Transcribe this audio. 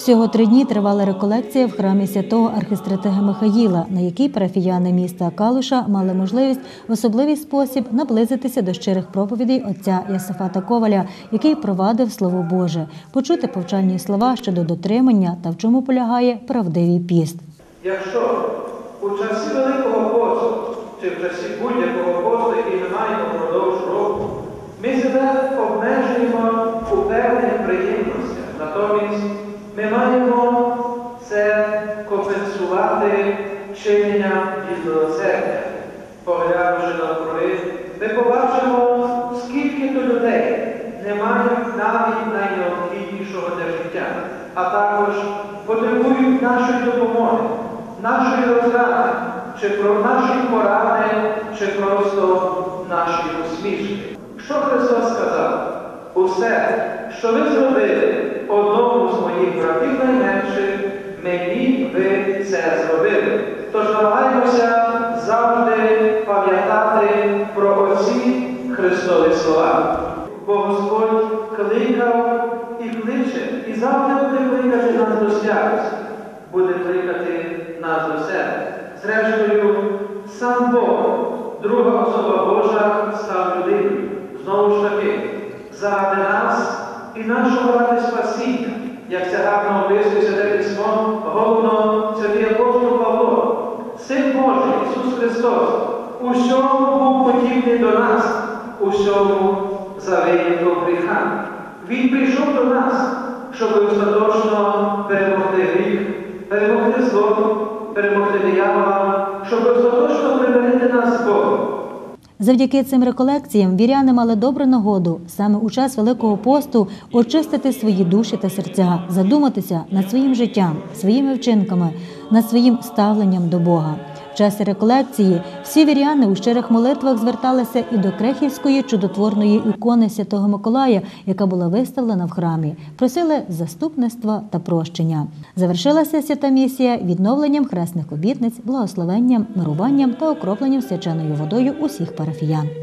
Всього три дні тривала реколекція в храмі святого архистратига Михаїла, на якій парафіяни міста Калуша мали можливість в особливий спосіб наблизитися до щирих проповідей отця Ясифата Коваля, який провадив Слово Боже, почути повчальні слова щодо дотримання та в чому полягає правдивий піст. Якщо у часі Великого посту чи в часі будь-якого посту, який ми маємо року, ми себе обмежуємо у не мають навіть найнеобхіднішого для життя, а також потребують нашої допомоги, нашої розради, чи про нашої поради, чи просто нашої усмішки. Що Христос сказав? Усе, що ви зробили одному з моїх братів найменших, мені ви це зробили. Тож намагаємося завжди пам'ятати про оці Христові слова. Бо Господь кликав і кличе, і завжди буде кликати нас до святості, буде кликати нас до себе. Зрештою, сам Бог, друга особа Божа, став людиною. Знову ж таки, заради нас і нашого ради спасіння, як це гарно описує Святе Письмо, головно святий апостол Павло, Син Божий Ісус Христос, усьому був подібний до нас, усьому завинятого гріха. Він прийшов до нас, щоб остаточно перемогти гріх, перемогти зло, перемогти диявола, щоб остаточно примирити нас з Богом. Завдяки цим реколекціям віряни мали добру нагоду саме у час Великого посту очистити свої душі та серця, задуматися над своїм життям, своїми вчинками, над своїм ставленням до Бога. В час реколекції всі віряни у щирих молитвах зверталися і до крехівської чудотворної ікони Святого Миколая, яка була виставлена в храмі, просили заступництва та прощення. Завершилася свята місія відновленням хресних обітниць, благословенням, мируванням та окропленням свяченою водою усіх парафіян.